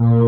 Mm-hmm.